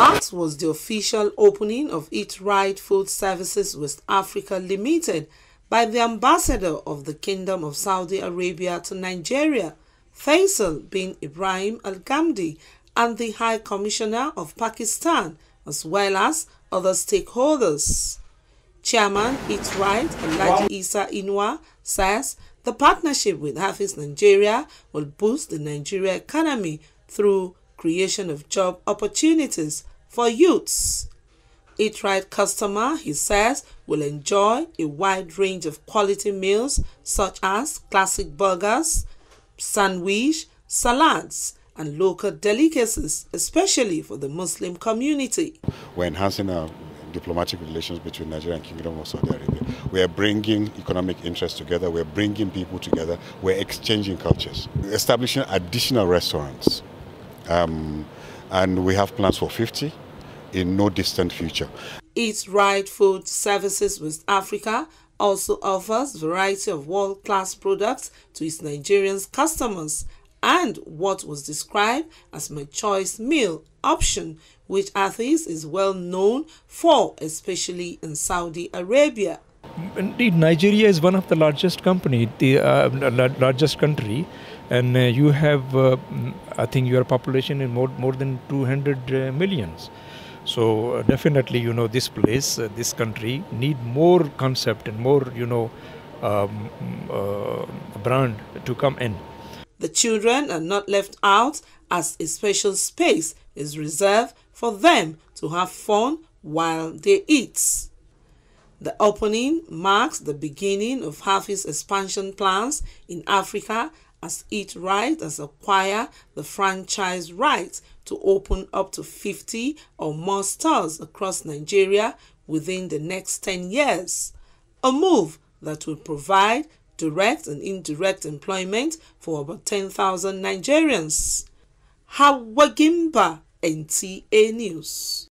That was the official opening of Eatrite Food Services West Africa Limited by the ambassador of the Kingdom of Saudi Arabia to Nigeria, Faisal bin Ibrahim Al Ghamdi, and the High Commissioner of Pakistan, as well as other stakeholders. Chairman Eatrite, Alhaji Isa Inua, says the partnership with Herfy Nigeria will boost the Nigeria economy through creation of job opportunities for youths. Eatrite customer, he says, will enjoy a wide range of quality meals such as classic burgers, sandwich, salads, and local delicacies, especially for the Muslim community. We're enhancing our diplomatic relations between Nigeria and Kingdom of Saudi Arabia. We are bringing economic interests together, we're bringing people together, we're exchanging cultures, establishing additional restaurants um, and we have plans for 50 in no distant future. Eatrite Food Services West Africa also offers variety of world-class products to its Nigerian customers and what was described as my choice meal option, which Herfy is well known for, especially in Saudi Arabia. Indeed, Nigeria is one of the largest company, the uh, largest country, and uh, you have, uh, I think, your population in more more than 200 uh, millions. So uh, definitely, you know, this place, uh, this country, need more concept and more, you know, um, brand to come in. The children are not left out as a special space is reserved for them to have fun while they eat. The opening marks the beginning of Herfy expansion plans in Africa as Eatrite has acquired the franchise rights to open up to 50 or more stores across Nigeria within the next 10 years, a move that will provide direct and indirect employment for about 10,000 Nigerians. Hawagimba NTA News